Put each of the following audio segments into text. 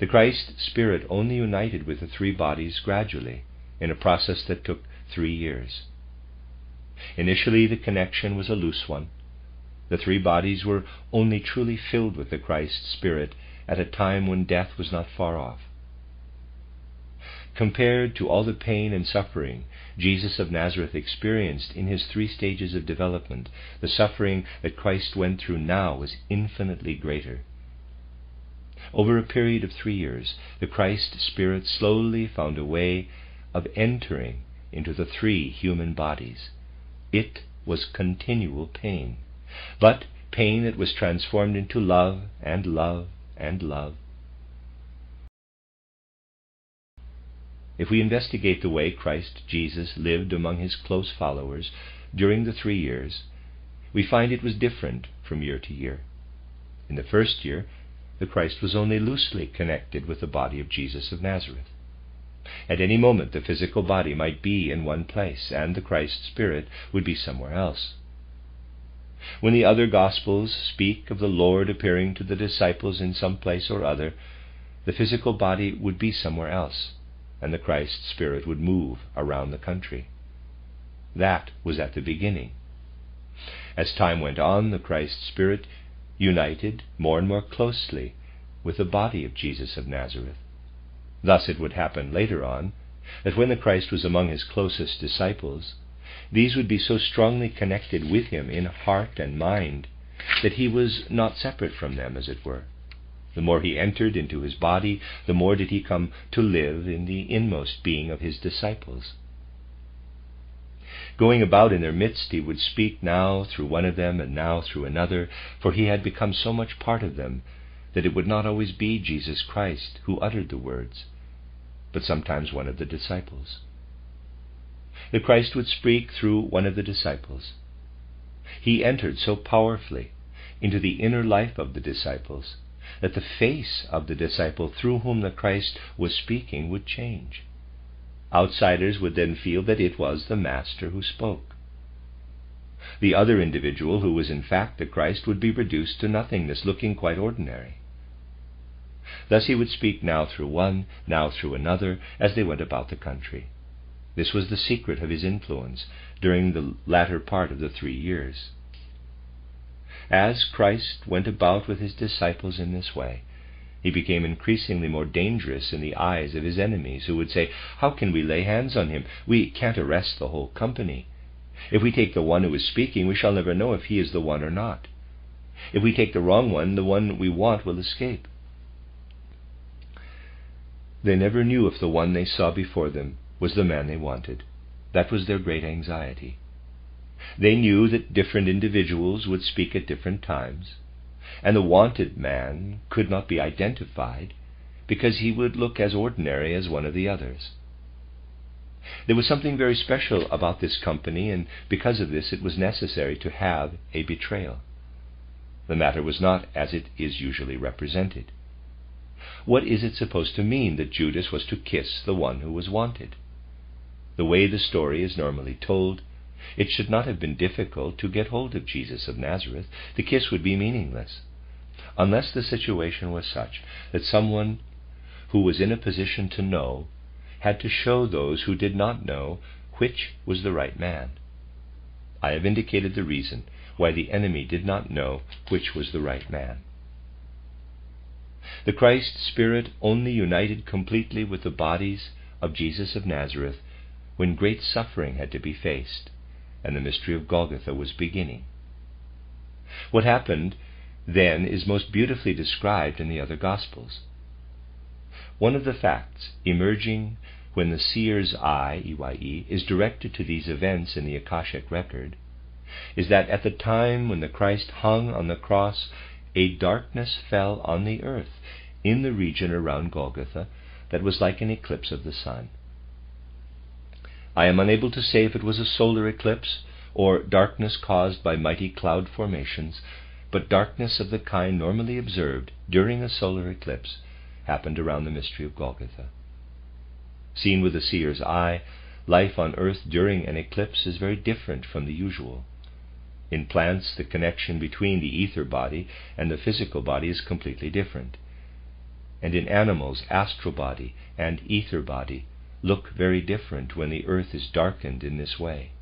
The Christ Spirit only united with the three bodies gradually, in a process that took three years. Initially, the connection was a loose one. The three bodies were only truly filled with the Christ Spirit at a time when death was not far off. Compared to all the pain and suffering Jesus of Nazareth experienced in his three stages of development, the suffering that Christ went through now was infinitely greater. Over a period of three years, the Christ Spirit slowly found a way of entering into the three human bodies. It was continual pain, but pain that was transformed into love and love and love. If we investigate the way Christ Jesus lived among his close followers during the three years, we find it was different from year to year. In the first year, the Christ was only loosely connected with the body of Jesus of Nazareth. At any moment, the physical body might be in one place, and the Christ Spirit would be somewhere else. When the other Gospels speak of the Lord appearing to the disciples in some place or other, the physical body would be somewhere else, and the Christ Spirit would move around the country. That was at the beginning. As time went on, the Christ Spirit united more and more closely with the body of Jesus of Nazareth. Thus it would happen later on that when the Christ was among his closest disciples, these would be so strongly connected with him in heart and mind that he was not separate from them, as it were. The more he entered into his body, the more did he come to live in the inmost being of his disciples. Going about in their midst, he would speak now through one of them and now through another, for he had become so much part of them that it would not always be Jesus Christ who uttered the words, but sometimes one of the disciples. The Christ would speak through one of the disciples. He entered so powerfully into the inner life of the disciples that the face of the disciple through whom the Christ was speaking would change. Outsiders would then feel that it was the Master who spoke. The other individual, who was in fact the Christ, would be reduced to nothingness, looking quite ordinary. Thus he would speak now through one, now through another, as they went about the country. This was the secret of his influence during the latter part of the three years. As Christ went about with his disciples in this way, he became increasingly more dangerous in the eyes of his enemies, who would say, How can we lay hands on him? We can't arrest the whole company. If we take the one who is speaking, we shall never know if he is the one or not. If we take the wrong one, the one we want will escape. They never knew if the one they saw before them was the man they wanted. That was their great anxiety. They knew that different individuals would speak at different times, and the wanted man could not be identified because he would look as ordinary as one of the others. There was something very special about this company, and because of this it was necessary to have a betrayal. The matter was not as it is usually represented. What is it supposed to mean that Judas was to kiss the one who was wanted? The way the story is normally told, it should not have been difficult to get hold of Jesus of Nazareth. The kiss would be meaningless. Unless the situation was such that someone who was in a position to know had to show those who did not know which was the right man. I have indicated the reason why the enemy did not know which was the right man. The Christ Spirit only united completely with the bodies of Jesus of Nazareth when great suffering had to be faced and the mystery of Golgotha was beginning. What happened then is most beautifully described in the other Gospels. One of the facts emerging when the seer's eye, EYE, is directed to these events in the Akashic record is that at the time when the Christ hung on the cross a darkness fell on the earth in the region around Golgotha that was like an eclipse of the sun. I am unable to say if it was a solar eclipse or darkness caused by mighty cloud formations, but darkness of the kind normally observed during a solar eclipse happened around the mystery of Golgotha. Seen with the seer's eye, life on earth during an eclipse is very different from the usual. In plants, the connection between the ether body and the physical body is completely different. and in animals, astral body and ether body look very different when the earth is darkened in this way.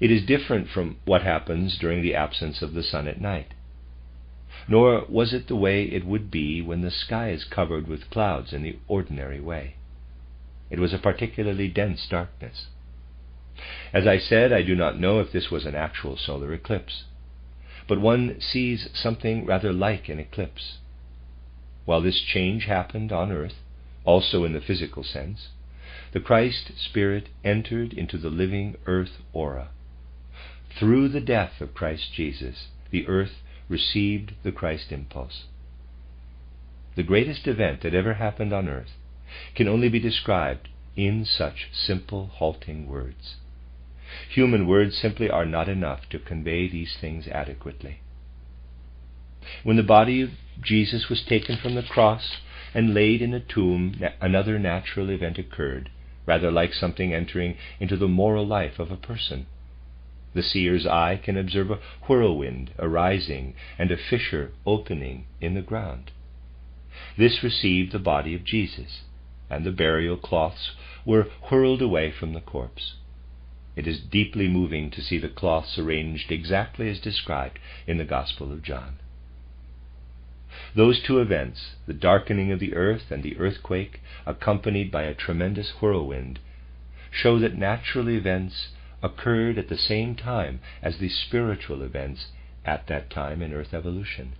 It is different from what happens during the absence of the sun at night. Nor was it the way it would be when the sky is covered with clouds in the ordinary way. It was a particularly dense darkness. As I said, I do not know if this was an actual solar eclipse, but one sees something rather like an eclipse. While this change happened on earth, also in the physical sense, the Christ Spirit entered into the living earth aura. Through the death of Christ Jesus, the earth received the Christ impulse. The greatest event that ever happened on earth can only be described in such simple, halting words. Human words simply are not enough to convey these things adequately. When the body of Jesus was taken from the cross and laid in a tomb, another natural event occurred, rather like something entering into the moral life of a person. The seer's eye can observe a whirlwind arising and a fissure opening in the ground. This received the body of Jesus, and the burial cloths were whirled away from the corpse. It is deeply moving to see the cloths arranged exactly as described in the Gospel of John. Those two events, the darkening of the earth and the earthquake, accompanied by a tremendous whirlwind, show that natural events occurred at the same time as the spiritual events at that time in earth evolution.